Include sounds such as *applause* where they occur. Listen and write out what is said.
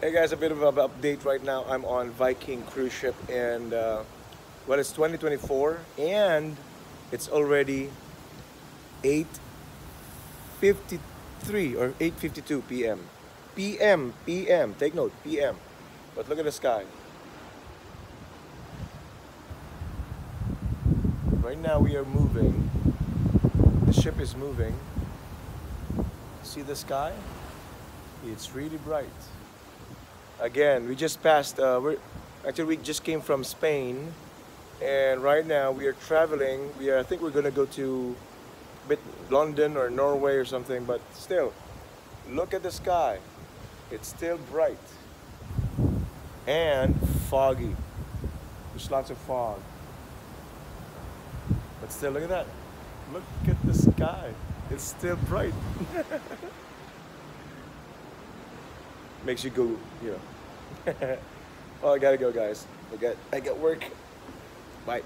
Hey guys, a bit of an update right now. I'm on Viking cruise ship and uh, well, it's 2024 and it's already 8:53 or 8:52 p.m. p.m. p.m. Take note, p.m. But look at the sky. Right now we are moving. The ship is moving. See the sky? It's really bright. Again, we just passed. Uh, we're actually we just came from Spain, and right now we are traveling. We are. I think we're gonna go to bit London or Norway or something. But still, look at the sky. It's still bright and foggy. There's lots of fog. But still, look at that. Look at the sky. It's still bright. *laughs* Makes you go, you know. *laughs* well, I gotta go, guys. I got, I got work. Bye.